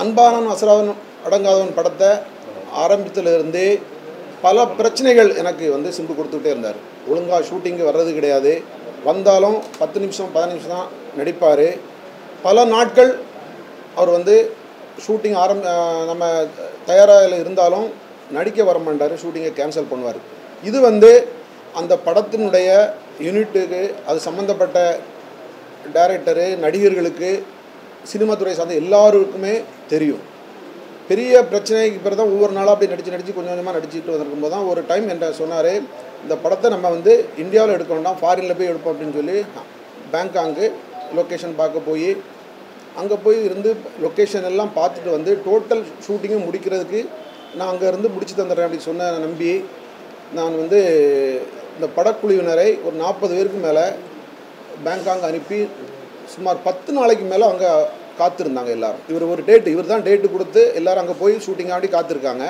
அன்பானன் அசராவன் அடங்காதவன் படத்தை ஆரம்பித்ததுலேருந்தே பல பிரச்சனைகள் எனக்கு வந்து சிம்பு கொடுத்துக்கிட்டே இருந்தார். ஒழுங்காக ஷூட்டிங்கு வர்றது கிடையாது. வந்தாலும் பத்து நிமிஷம் பதினஞ்சு நிமிஷம் தான் நடிப்பார். பல நாட்கள் அவர் வந்து ஷூட்டிங் ஆரம் நம்ம தயாராக இருந்தாலும் நடிக்க வர மாட்டார். ஷூட்டிங்கை கேன்சல் பண்ணுவார். இது வந்து அந்த படத்தினுடைய யூனிட்டுக்கு அது சம்மந்தப்பட்ட டைரக்டரு நடிகர்களுக்கு சினிமா துறை சார்ந்த எல்லாருக்குமே தெரியும். பெரிய பிரச்சனைக்கு பிறகு தான் ஒவ்வொரு நாளாக அப்படி நடித்து நடித்து கொஞ்சம் கொஞ்சமாக நடிச்சுட்டு வந்திருக்கும்போது தான் ஒரு டைம் என்ற சொன்னார் இந்த படத்தை நம்ம வந்து இந்தியாவில் எடுக்கணும்னா ஃபாரினில் போய் எடுப்போம் அப்படின்னு சொல்லி பேங்காங்கு லொக்கேஷன் பார்க்க போய் அங்கே போய் இருந்து லொக்கேஷன் எல்லாம் பார்த்துட்டு வந்து டோட்டல் ஷூட்டிங்கும் முடிக்கிறதுக்கு நான் அங்கேருந்து முடிச்சு தந்துடுறேன் அப்படி சொன்ன நம்பி நான் வந்து இந்த படக்குழுவினரை ஒரு நாற்பது பேருக்கு மேலே பேங்காங் அனுப்பி சுமார் பத்து நாளைக்கு மேலே அங்கே காத்திருந்தாங்க எல்லாரும். இவர் ஒரு டேட்டு இவர் தான் டேட்டு கொடுத்து எல்லாரும் அங்கே போய் ஷூட்டிங்காண்டி காத்திருக்காங்க.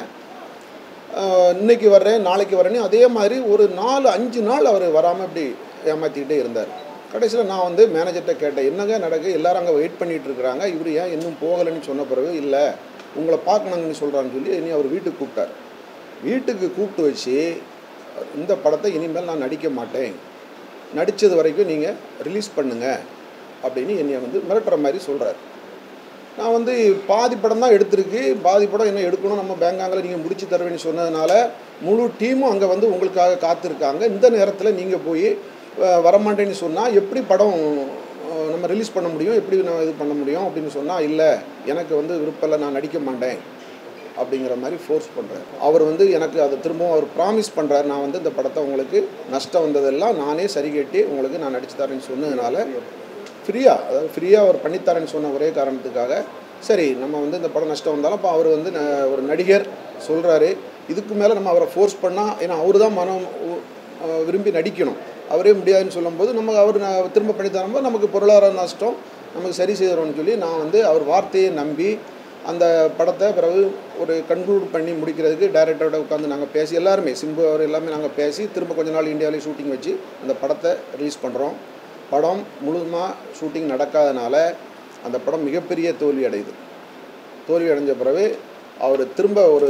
இன்றைக்கி இன்னைக்கு வர்றேன் நாளைக்கு வரேன்னு அதே மாதிரி ஒரு நாலு அஞ்சு நாள் அவர் வராமல் இப்படி ஏமாற்றிக்கிட்டே இருந்தார். கடைசியில் நான் வந்து மேனேஜர்கிட்ட கேட்டேன் என்னங்க நடக்கு? எல்லாரும் அங்கே வெயிட் பண்ணிகிட்டு இருக்கிறாங்க. இவர் ஏன் இன்னும் போகலைன்னு சொன்ன பிறகு இல்லை உங்களை பார்க்கணுங்கன்னு சொல்கிறான்னு சொல்லி இனி அவர் வீட்டுக்கு கூப்பிட்டார். வீட்டுக்கு கூப்பிட்டு வச்சு இந்த படத்தை இனிமேல் நான் நடிக்க மாட்டேன். நடித்தது வரைக்கும் நீங்கள் ரிலீஸ் பண்ணுங்கள் அப்படின்னு என்னை வந்து மிரட்டுற மாதிரி சொல்கிறார் நான் வந்து பாதி படம் தான் எடுத்திருக்கு. பாதி படம் என்ன எடுக்கணும். நம்ம பேங்காங்கில் நீங்கள் முடிச்சு தருவேன்னு சொன்னதுனால முழு டீமும் அங்கே வந்து உங்களுக்காக காத்திருக்காங்க. இந்த நேரத்தில் நீங்கள் போய் வரமாட்டேன்னு சொன்னால் எப்படி படம் நம்ம ரிலீஸ் பண்ண முடியும்? எப்படி நான் இது பண்ண முடியும்? அப்படின்னு சொன்னால் இல்லை எனக்கு வந்து விருப்பம் இல்லை நான் நடிக்க மாட்டேன். அப்படிங்கிற மாதிரி ஃபோர்ஸ் பண்ணுறாரு அவர் வந்து எனக்கு அதை திரும்பவும் அவர் ப்ராமிஸ் பண்ணுறாரு நான் வந்து இந்த படத்தை உங்களுக்கு நஷ்டம் வந்ததெல்லாம் நானே சரி கட்டி உங்களுக்கு நான் நடிச்சு தரேன்னு சொன்னதுனால ஃப்ரீயாக அதாவது ஃப்ரீயாக அவர் பண்ணித்தரேன்னு சொன்ன ஒரே காரணத்துக்காக சரி நம்ம வந்து இந்த படம் நஷ்டம் வந்தாலும் அப்போ அவர் வந்து ஒரு நடிகர் சொல்கிறாரு இதுக்கு மேலே நம்ம அவரை ஃபோர்ஸ் பண்ணால் ஏன்னா அவர் தான் மனம் விரும்பி நடிக்கணும். அவரே முடியாதுன்னு சொல்லும்போது நம்ம அவர் நான் திரும்ப பண்ணி தரும்போது நமக்கு பொருளாதார நஷ்டம் நமக்கு சரி செய்கிறோம்னு சொல்லி நான் வந்து அவர் வார்த்தையை நம்பி அந்த படத்தை பிறகு ஒரு கன்க்ளூட் பண்ணி முடிக்கிறதுக்கு டைரக்டரோட உட்காந்து நாங்கள் பேசி எல்லாருமே சிம்பு அவர் எல்லாமே நாங்கள் பேசி திரும்ப கொஞ்ச நாள் இந்தியாவிலேயே ஷூட்டிங் வச்சு அந்த படத்தை ரிலீஸ் பண்ணுறோம் படம் முழுமாக ஷூட்டிங் நடக்காதனால அந்த படம் மிகப்பெரிய தோல்வி அடையுது தோல்வி அடைஞ்ச பிறகு அவர் திரும்ப ஒரு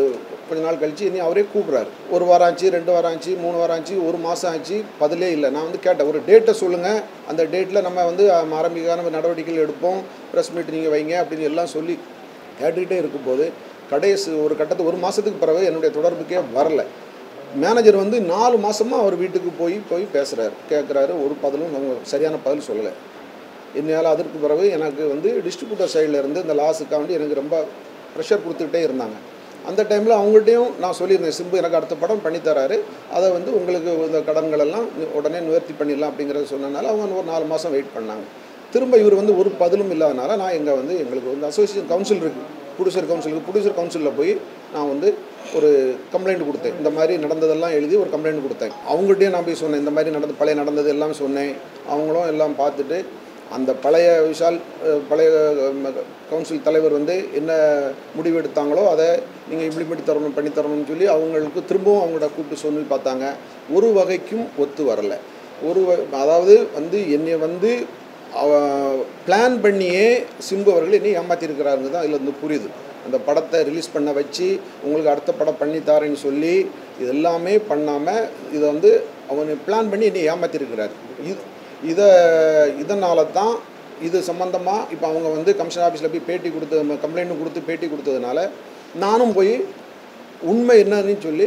கொஞ்ச நாள் கழித்து இனி அவரே கூப்பிட்றாரு. ஒரு வாரம் ஆச்சு ரெண்டு வாரம் ஆச்சு மூணு வாரம் ஆச்சு ஒரு மாதம் ஆச்சு பதிலே இல்லை. நான் வந்து கேட்டேன் ஒரு டேட்டை சொல்லுங்கள் அந்த டேட்டில் நம்ம வந்து ஆரம்பிக்கான நடவடிக்கைகள் எடுப்போம். ப்ரெஸ் மீட் நீங்கள் வைங்க அப்படின்னு எல்லாம் சொல்லி கேட்டுக்கிட்டே இருக்கும்போது கடைசி ஒரு கட்டத்து ஒரு மாதத்துக்கு பிறகு என்னுடைய தொடர்புக்கே வரல. மேனேஜர் வந்து நாலு மாதமாக அவர் வீட்டுக்கு போய் போய் பேசுகிறாரு கேட்குறாரு ஒரு பதிலும் அவங்க சரியான பதில் சொல்லலை. என்னால் அதற்கு பிறகு எனக்கு வந்து டிஸ்ட்ரிபியூட்டர் சைடில் இருந்து இந்த லாஸுக்காண்டி எனக்கு ரொம்ப ப்ரெஷர் கொடுத்துக்கிட்டே இருந்தாங்க. அந்த டைமில் அவங்கள்ட்டையும் நான் சொல்லியிருந்தேன் சிம்பு எனக்கு அடுத்த படம் பண்ணித்தராரு அதை வந்து உங்களுக்கு இந்த கடன்கள் எல்லாம் உடனே நிவர்த்தி பண்ணிடலாம் அப்படிங்கிறத சொன்னனால அவங்க ஒரு நாலு மாதம் வெயிட் பண்ணாங்க. திரும்ப இவர் வந்து ஒரு பதிலும் இல்லாதனால நான் இங்கே வந்து எங்களுக்கு வந்து அசோசியேஷன் கவுன்சில் இருக்குது ப்ரொடியூசர் கவுன்சிலுக்கு ப்ரொடியூசர் கவுன்சிலில் போய் நான் வந்து ஒரு கம்ப்ளைண்ட் கொடுத்தேன். இந்த மாதிரி நடந்ததெல்லாம் எழுதி ஒரு கம்ப்ளைண்ட் கொடுத்தேன். அவங்கள்ட்டையும் நான் போய் சொன்னேன் இந்த மாதிரி நடந்து பழைய நடந்தது எல்லாம் சொன்னேன். அவங்களும் எல்லாம் பார்த்துட்டு அந்த பழைய விஷால் பழைய கவுன்சில் தலைவர் வந்து என்ன முடிவு எடுத்தாங்களோ அதை நீங்கள் இம்ப்ளிமெண்ட் தரணும் பண்ணி தரணும்னு சொல்லி அவங்களுக்கு திரும்பவும் அவங்களோட கூப்பிட்டு சொல்லி பார்த்தாங்க. ஒரு வகைக்கும் ஒத்து வரலை. ஒரு அதாவது வந்து என்னை வந்து அவ பிளான் பண்ணியே சிம்பு அவர்கள் என்னை ஏமாற்றிருக்கிறாருங்க தான் இதில் வந்து புரியுது. அந்த படத்தை ரிலீஸ் பண்ண வச்சு உங்களுக்கு அடுத்த படம் பண்ணித்தாரேன்னு சொல்லி இது எல்லாமே பண்ணாமல் இதை வந்து அவன் பிளான் பண்ணி என்னை ஏமாற்றிருக்கிறார் இது இதை இதனால தான் இது சம்மந்தமாக இப்போ அவங்க வந்து கமிஷன் ஆஃபீஸில் போய் பேட்டி கொடுத்து கம்ப்ளைண்ட்டும் கொடுத்து பேட்டி கொடுத்ததுனால நானும் போய் உண்மை என்னன்னு சொல்லி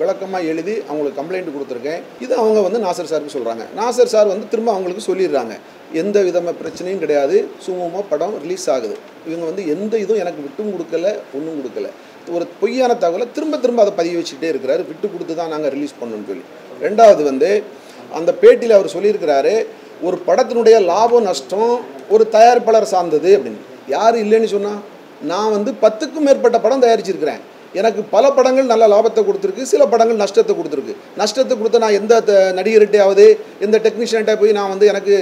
விளக்கமாக எழுதி அவங்களுக்கு கம்ப்ளைண்ட் கொடுத்துருக்கேன். இது அவங்க வந்து நாசர் சாருக்கு சொல்கிறாங்க நாசர் சார் வந்து திரும்ப அவங்களுக்கு சொல்லிடுறாங்க. எந்த விதமான பிரச்சனையும் கிடையாது. சுமூகமாக படம் ரிலீஸ் ஆகுது. இவங்க வந்து எந்த இதுவும் எனக்கு விட்டும் கொடுக்கல ஒன்றும் கொடுக்கல. ஒரு பொய்யான தகவலை திரும்ப திரும்ப அதை பதிவு வச்சுக்கிட்டே இருக்கிறாரு. விட்டு கொடுத்து தான் நாங்கள் ரிலீஸ் பண்ணோம்னு சொல்லி. ரெண்டாவது வந்து அந்த பேட்டியில் அவர் சொல்லியிருக்கிறாரு ஒரு படத்தினுடைய லாபம் நஷ்டம் ஒரு தயாரிப்பாளர் சார்ந்தது அப்படின்னு. யார் இல்லைன்னு சொன்னால் நான் வந்து பத்துக்கும் மேற்பட்ட படம் தயாரிச்சிருக்கிறேன். எனக்கு பல படங்கள் நல்ல லாபத்தை கொடுத்துருக்கு சில படங்கள் நஷ்டத்தை கொடுத்துருக்கு. நஷ்டத்தை கொடுத்த நான் எந்த நடிகர்கிட்டையாவது எந்த டெக்னீஷியன்கிட்ட போய் நான் வந்து எனக்கு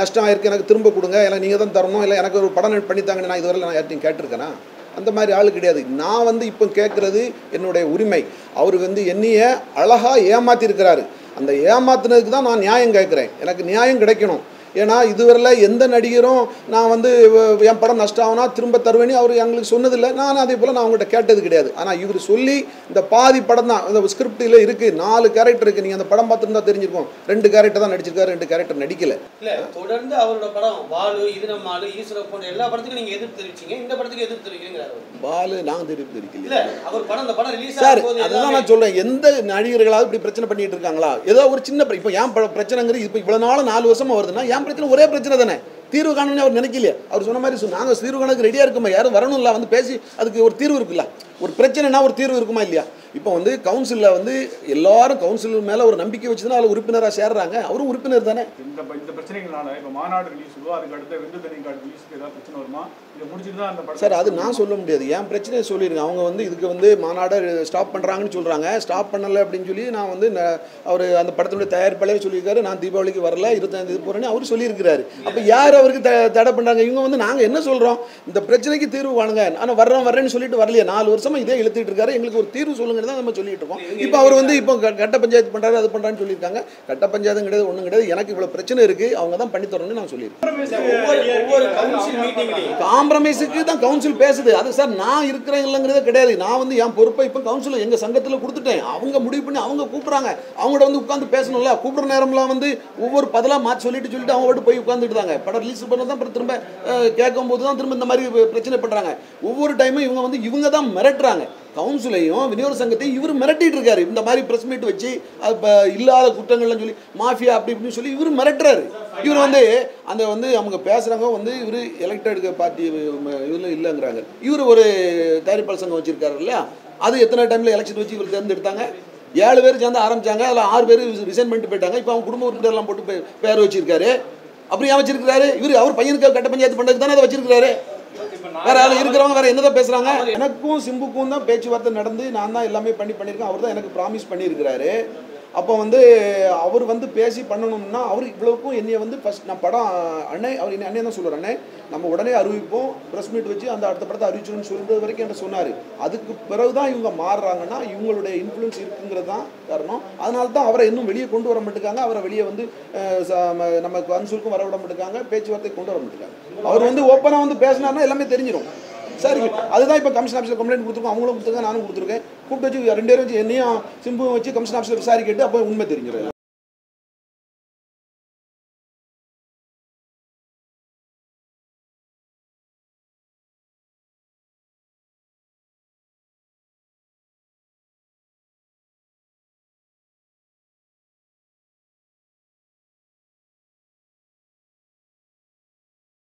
நஷ்டம் ஆயிருக்கு எனக்கு திரும்ப கொடுங்க இல்லை நீங்கள் தான் தரணும் இல்லை எனக்கு ஒரு படம் பண்ணித்தாங்கன்னு நான் இதுவரை நான் யார்ட்டையும் கேட்டிருக்கேனா? அந்த மாதிரி ஆள் கிடையாது. நான் வந்து இப்போ கேட்குறது என்னுடைய உரிமை. அவர் வந்து என்னைய அழகாக ஏமாற்றிருக்கிறாரு அந்த ஏமாத்தினதுக்கு தான் நான் நியாயம் கேட்குறேன். எனக்கு நியாயம் கிடைக்கணும். ஏன்னா இதுவரையில் எந்த நடிகரும் நான் வந்து என் படம் நஷ்டம் ஆகுனா திரும்ப தருவேன்னு அவர் எங்களுக்கு சொன்னதில்லை. நான் அதே போல் நான் அவங்ககிட்ட கேட்டது கிடையாது. ஆனால் இவர் சொல்லி இந்த பாதி படம் தான் இந்த ஸ்கிரிப்டில் இருக்குது நாலு கேரக்டர் இருக்குது நீங்கள் அந்த படம் பார்த்துருந்தா தெரிஞ்சிருக்கும். ரெண்டு கேரக்டர் தான் நடிச்சிருக்காரு ரெண்டு கேரக்டர் நடிக்கல. இல்ல தொடர்ந்து அவரோட படம் வாலு இது நம்ம ஆளு ஈஸ்வர போன்ற எல்லா படத்துக்கும் நீங்க எதிர்ப்பு தெரிவிச்சீங்க இந்த படத்துக்கு எதிர்ப்பு தெரிவிக்கிறீங்கிறாரு அவர். பாலு நாங்கள் இருக்கல இல்ல அவர் படம் இந்த படம் ரிலீஸ் சார் அதுதான் நான் சொல்றேன். எந்த நடிகர்களாவது இப்படி பிரச்சனை பண்ணிட்டு இருக்காங்களா? ஏதோ ஒரு சின்ன இப்போ ஏன் பிரச்சனைங்கிறது இப்போ இவ்வளவு நாள் நாலு வருஷமா வருதுன்னா ஏன் பிரச்சனை ஒரே பிரச்சனை தானே? தீர்வு காணணும்னு அவர் நினைக்கலையே. அவர் சொன்ன மாதிரி நாங்கள் தீர்வு காணக்கு ரெடியாக இருக்குமா? யாரும் வரணும்ல? வந்து பேசி அதுக்கு ஒரு தீர்வு இருக்குல்ல? ஒரு பிரச்சனைனா ஒரு தீர்வு இருக்குமா இல்லையா? இப்போ வந்து கவுன்சிலில் வந்து எல்லாரும் கவுன்சில் மேலே ஒரு நம்பிக்கை வச்சு தான் அதில் உறுப்பினராக சேர்றாங்க. அவரும் உறுப்பினர் தானே? இந்த இந்த பிரச்சனைகளால இப்போ மாநாடு ரிலீஸுக்கோ அதுக்கு அடுத்த வெந்து தனி கார்டு ரிலீஸுக்கு ஏதாவது பிரச்சனை வருமா? இதை முடிச்சுட்டு தான் அந்த சார் அது நான் சொல்ல முடியாது. என் பிரச்சனையை சொல்லியிருக்கேன் அவங்க வந்து இதுக்கு வந்து மாநாடை ஸ்டாப் பண்ணுறாங்கன்னு சொல்கிறாங்க ஸ்டாப் பண்ணலை அப்படின்னு சொல்லி நான் வந்து அவர் அந்த படத்தினுடைய தயாரிப்பாளரே சொல்லியிருக்காரு. நான் தீபாவளிக்கு வரல இருபத்தாந்து இது போகிறேன்னு அவர் சொல்லியிருக்கிறாரு. அப்போ யார் அவருக்கு த தடை பண்ணுறாங்க இவங்க வந்து நாங்கள் என்ன சொல்கிறோம் இந்த பிரச்சனைக்கு தீர்வு காணுங்க. ஆனால் வர்றோம் வர்றேன்னு சொல்லிட்டு வரலையே. நாலு வருஷமா இதே இழுத்துட்டு இருக்காரு. எங்களுக்கு ஒரு தீர்வு சொல்லுங்கன்னு தான் நம்ம சொல்லிட்டு இருக்கோம். இப்போ அவர் வந்து இப்போ கட்ட பஞ்சாயத்து பண்ணுறாரு அது பண்ணுறான்னு சொல்லியிருக்காங்க. கட்ட பஞ்சாயத்து கிடையாது ஒன்றும் கிடையாது. எனக்கு இவ்வளோ பிரச்சனை இருக்குது அவங்க தான் பண்ணி தரணும்னு நான் சொல்லியிருக்கேன். காம்ப்ரமைஸுக்கு தான் கவுன்சில் பேசுது. அது சார் நான் இருக்கிறேன் இல்லைங்கிறதே கிடையாது. நான் வந்து என் பொறுப்பை இப்போ கவுன்சில் எங்கள் சங்கத்தில் கொடுத்துட்டேன். அவங்க முடிவு பண்ணி அவங்க கூப்பிட்றாங்க. அவங்கள்ட்ட வந்து உட்காந்து பேசணும்ல. கூப்பிட்ற நேரம்லாம் வந்து ஒவ்வொரு பதிலாக மாற்றி சொல்லிட்டு சொல்லிட்டு அவங்க போய் உட்காந்துட்டு தாங்க படம் ரிலீஸ் பண்ண தான் அப்புறம் திரும்ப கேட்கும் போது தான் திரும்ப இந்த மாதிரி பிரச்சனை பண்ணுறாங்க ஒவ்வொரு டைமும் இவங்க வந்து இவங்க தான் மிரட்டுறாங்க கவுன்சிலையும் விநியோக சங்கத்தையும் இவர் மிரட்டிட்டு இருக்காரு. இந்த மாதிரி ப்ரெஸ் மீட் வச்சு அது இப்போ இல்லாத குற்றங்கள்லாம் சொல்லி மாஃபியா அப்படி இப்படின்னு சொல்லி இவர் மிரட்டுறாரு. இவர் வந்து அந்த வந்து அவங்க பேசுகிறவங்க வந்து இவர் எலெக்டட் பார்ட்டி இதில் இல்லைங்கிறாங்க. இவர் ஒரு தயாரிப்பாளர் சங்கம் வச்சுருக்காரு இல்லையா? அது எத்தனை டைமில் எலெக்ஷன் வச்சு இவர் தேர்ந்தெடுத்தாங்க? ஏழு பேர் சேர்ந்து ஆரம்பிச்சாங்க. அதில் ஆறு பேர் ரிசைன் பண்ணிட்டு போயிட்டாங்க. இப்போ அவங்க குடும்ப உறுப்பினர்லாம் போட்டு பேர் வச்சிருக்காரு. அப்படி ஏன் வச்சிருக்காரு இவர் அவர் பையனுக்கு கட்ட பஞ்சாயத்து பண்ணுறதுக்கு தானே அதை வச்சிருக்கிறாரு? வேற ஆள் இருக்கிறவங்க வேற என்னதான் பேசுறாங்க? எனக்கும் சிம்புக்கும் தான் பேச்சுவார்த்தை நடந்து நான் தான் எல்லாமே பண்ணி பண்ணியிருக்கேன். அவர் தான் எனக்கு ப்ராமிஸ் பண்ணியிருக்கிறாரு. அப்போ வந்து அவர் வந்து பேசி பண்ணணும்னா அவர் இவ்வளோக்கும் என்னையை வந்து ஃபஸ்ட் நான் படம் அண்ணே அவர் என்ன அண்ணே தான் சொல்லுவார். அண்ணே நம்ம உடனே அறிவிப்போம் ப்ரெஸ் மீட் வச்சு அந்த அடுத்த படத்தை அறிவிச்சிடும்னு சொல்றது வரைக்கும் என்கிட்ட சொன்னார். அதுக்கு பிறகு தான் இவங்க மாறுறாங்கன்னா இவங்களுடைய இன்ஃப்ளூன்ஸ் இருக்குங்கிறது தான் காரணம். அதனால தான் அவரை இன்னும் வெளியே கொண்டு வர மாட்டேங்காங்க. அவரை வெளியே வந்து ச- நம்ம கன்சூலுக்கும் வர விட மாட்டேங்காங்க. பேச்சுவார்த்தை கொண்டு வர மாட்டேங்காங்க. அவர் வந்து ஓப்பனாக வந்து பேசினார்னா எல்லாமே தெரிஞ்சிடும் சரி அதுதான் இப்போ கமிஷன் ஆஃபீஸில் கம்ப்ளைண்ட் கொடுத்துருக்கோம். அவங்களும் கொடுத்துருக்காங்க நானும் கொடுத்துருக்கேன். கூப்பிட்டு வச்சு ரெண்டு பேரும் வச்சு என்னையும் சிம்புவும் வச்சு கமிஷன் ஆஃபீஸில் விசாரிக்கிட்டு அப்போ உண்மை தெரிஞ்சிடும்.